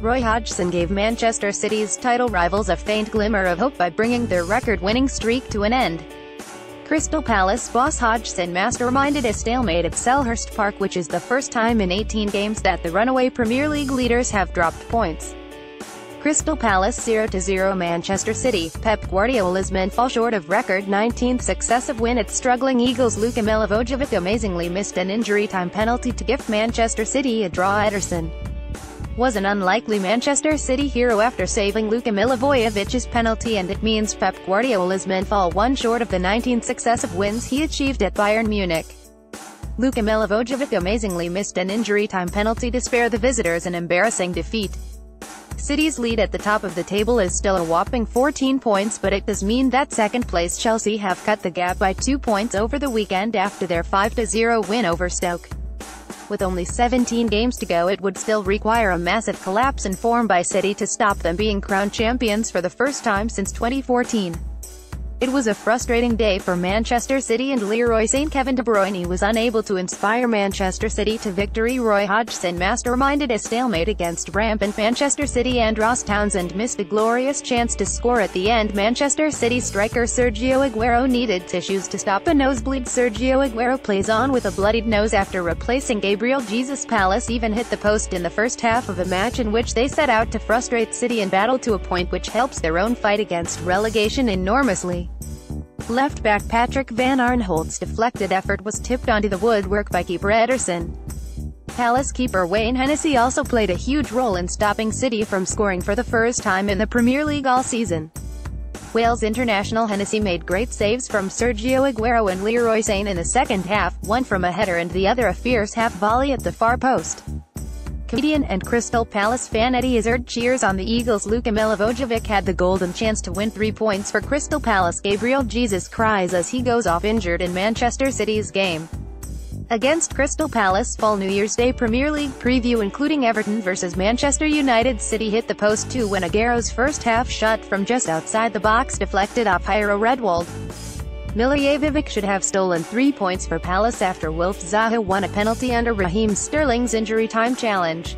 Roy Hodgson gave Manchester City's title rivals a faint glimmer of hope by bringing their record-winning streak to an end. Crystal Palace boss Hodgson masterminded a stalemate at Selhurst Park which is the first time in 18 games that the runaway Premier League leaders have dropped points. Crystal Palace 0-0 Manchester City, Pep Guardiola's men fall short of record 19th successive win at struggling Eagles Luka Milivojevic amazingly missed an injury time penalty to gift Manchester City a draw Ederson was an unlikely Manchester City hero after saving Luka Milivojevic's penalty and it means Pep Guardiola's men fall one short of the 19 successive wins he achieved at Bayern Munich. Luka Milivojevic amazingly missed an injury time penalty to spare the visitors an embarrassing defeat. City's lead at the top of the table is still a whopping 14 points but it does mean that second-place Chelsea have cut the gap by two points over the weekend after their 5-0 win over Stoke. With only 17 games to go it would still require a massive collapse in form by City to stop them being crowned champions for the first time since 2014. It was a frustrating day for Manchester City and Leroy Sané Kevin De Bruyne was unable to inspire Manchester City to victory Roy Hodgson masterminded a stalemate against rampant Manchester City and Ross Townsend missed a glorious chance to score at the end Manchester City striker Sergio Aguero needed tissues to stop a nosebleed Sergio Aguero plays on with a bloodied nose after replacing Gabriel Jesus Palace even hit the post in the first half of a match in which they set out to frustrate City and battle to a point which helps their own fight against relegation enormously. Left-back Patrick Van Aanholt's deflected effort was tipped onto the woodwork by keeper Ederson. Palace keeper Wayne Hennessy also played a huge role in stopping City from scoring for the first time in the Premier League all season. Wales international Hennessy made great saves from Sergio Aguero and Leroy Sané in the second half, one from a header and the other a fierce half-volley at the far post. Comedian and Crystal Palace fan Eddie Izzard cheers on the Eagles Luka Milivojevic had the golden chance to win three points for Crystal Palace Gabriel Jesus cries as he goes off injured in Manchester City's game. Against Crystal Palace Fall New Year's Day Premier League preview including Everton vs Manchester United City hit the post too when Aguero's first half shot from just outside the box deflected off Jairo Riedewald. Milivojevic should have stolen three points for Palace after Wilf Zaha won a penalty under Raheem Sterling's injury time challenge.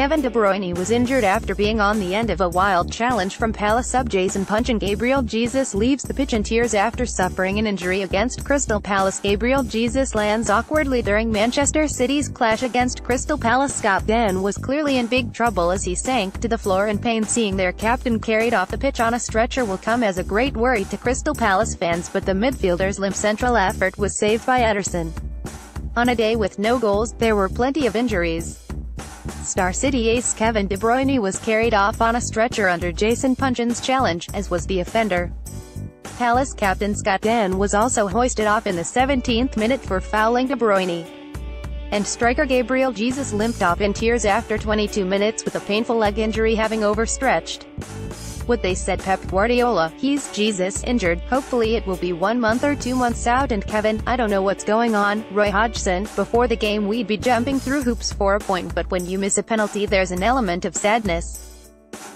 Kevin De Bruyne was injured after being on the end of a wild challenge from Palace sub Jason Puncheon Gabriel Jesus leaves the pitch in tears after suffering an injury against Crystal Palace. Gabriel Jesus lands awkwardly during Manchester City's clash against Crystal Palace. Scott Dann was clearly in big trouble as he sank to the floor in pain. Seeing their captain carried off the pitch on a stretcher will come as a great worry to Crystal Palace fans but the midfielder's limp central effort was saved by Ederson. On a day with no goals, there were plenty of injuries. Star City ace Kevin De Bruyne was carried off on a stretcher under Jason Puncheon's challenge, as was the offender. Palace captain Scott Dann was also hoisted off in the 17th minute for fouling De Bruyne. And striker Gabriel Jesus limped off in tears after 22 minutes with a painful leg injury having overstretched what they said Pep Guardiola, he's Jesus injured, hopefully it will be one month or two months out and Kevin, I don't know what's going on, Roy Hodgson, before the game we'd be jumping through hoops for a point but when you miss a penalty there's an element of sadness.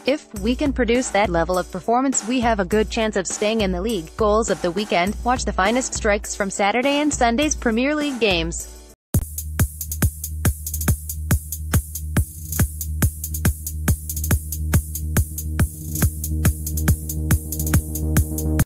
If we can produce that level of performance we have a good chance of staying in the league. Goals of the weekend, watch the finest strikes from Saturday and Sunday's Premier League games.